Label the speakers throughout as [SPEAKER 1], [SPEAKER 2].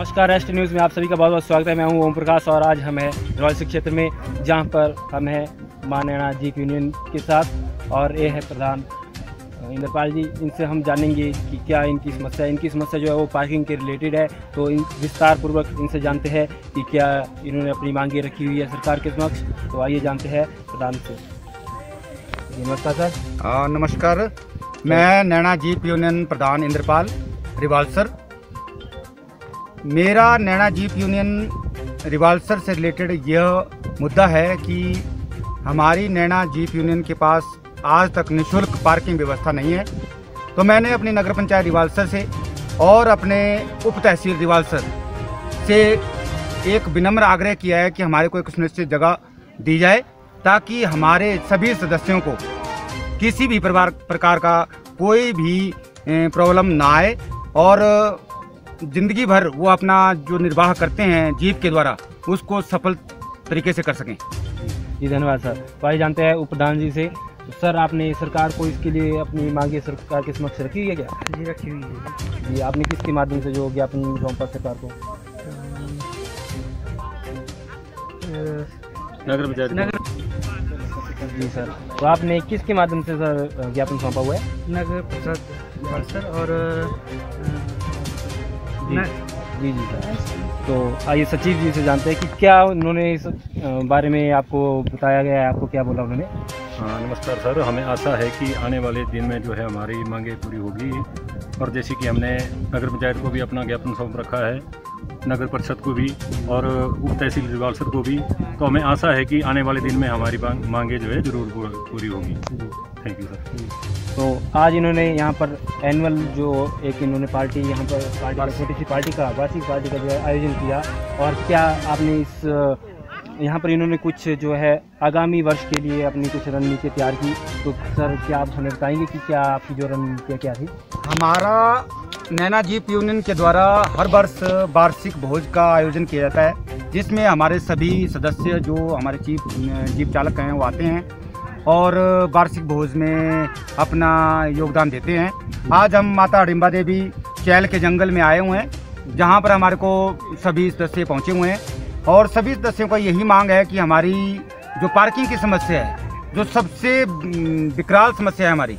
[SPEAKER 1] नमस्कार राष्ट्र न्यूज़ में आप सभी का बहुत बहुत स्वागत है। मैं हूँ ओम प्रकाश और आज हम हैं रॉयल क्षेत्र में, जहाँ पर हम हैं मानैना जीप यूनियन के साथ और ये है प्रधान इंद्रपाल जी। इनसे हम जानेंगे कि क्या इनकी समस्या इनकी समस्या जो है वो पार्किंग के रिलेटेड है तो इन विस्तार पूर्वक इनसे जानते हैं कि क्या इन्होंने अपनी मांगे रखी हुई है सरकार के समक्ष। तो आइए जानते हैं प्रधान से। नमस्कार सर।
[SPEAKER 2] नमस्कार। मैं नैना जीप यूनियन प्रधान इंद्रपाल रिवाल्सर मेरा नैना जीप यूनियन रिवाल्सर से रिलेटेड यह मुद्दा है कि हमारी नैना जीप यूनियन के पास आज तक निशुल्क पार्किंग व्यवस्था नहीं है। तो मैंने अपनी नगर पंचायत रिवाल्सर से और अपने उप तहसील रिवाल्सर से एक विनम्र आग्रह किया है कि हमारे को एक सुनिश्चित जगह दी जाए ताकि हमारे सभी सदस्यों को किसी भी प्रकार का कोई भी प्रॉब्लम ना आए और ज़िंदगी भर वो अपना जो निर्वाह करते हैं जीप के द्वारा उसको सफल तरीके से कर सकें।
[SPEAKER 1] जी धन्यवाद सर। आइए जानते हैं उपप्रधान जी से। तो सर आपने सरकार को इसके लिए अपनी मांगे सरकार के समक्ष रखी है क्या?
[SPEAKER 3] जी रखी हुई है।
[SPEAKER 1] जी आपने किसके माध्यम से जो ज्ञापन सौंपा सरकार को?
[SPEAKER 3] नगर पंचायत नगर
[SPEAKER 1] जी सर। तो आपने किसके माध्यम से सर ज्ञापन सौंपा हुआ है?
[SPEAKER 3] नगर प्रसाद सर और
[SPEAKER 1] जी। जी जी सर तो आइए सचिव जी से जानते हैं कि क्या उन्होंने इस बारे में आपको बताया गया है? आपको क्या बोला उन्होंने?
[SPEAKER 4] हाँ नमस्कार सर। हमें आशा है कि आने वाले दिन में जो है हमारी मांगे पूरी होगी। और जैसे कि हमने नगर पंचायत को भी अपना ज्ञापन सौंप रखा है नगर परिषद को भी और उप तहसील रिवाल्सर को भी। तो हमें आशा है कि आने वाले दिन में हमारी मांगे जो है ज़रूर पूरी होगी। थैंक यू सर
[SPEAKER 1] तो आज इन्होंने यहाँ पर एनुअल जो एक इन्होंने पार्टी यहाँ पर पार्टी छोटी सी पार्टी का, वार्षिक पार्टी का जो है आयोजन किया। और क्या आपने इस, यहाँ पर इन्होंने कुछ जो है आगामी वर्ष के लिए अपनी कुछ रणनीति तैयार की? तो सर, क्या आप हमें बताएँगे कि क्या आपकी जो रणनीतियाँ क्या थी?
[SPEAKER 2] हमारा नैना जीप यूनियन के द्वारा हर वर्ष वार्षिक भोज का आयोजन किया जाता है, जिसमें हमारे सभी सदस्य जो हमारे चीफ जीप चालक हैं, वो आते हैं। और वार्षिक भोज में अपना योगदान देते हैं। आज हम माता अडिम्बा देवी चैल के जंगल में आए हुए हैं, जहाँ पर हमारे को सभी सदस्य पहुँचे हुए हैं। और सभी सदस्यों का यही मांग है कि हमारी जो पार्किंग की समस्या है, जो सबसे विकराल समस्या है हमारी।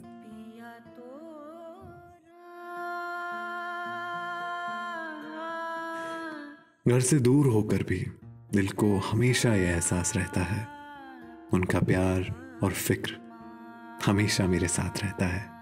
[SPEAKER 5] घर से दूर होकर भी दिल को हमेशा यह एहसास रहता है। उनका प्यार और फ़िक्र हमेशा मेरे साथ रहता है।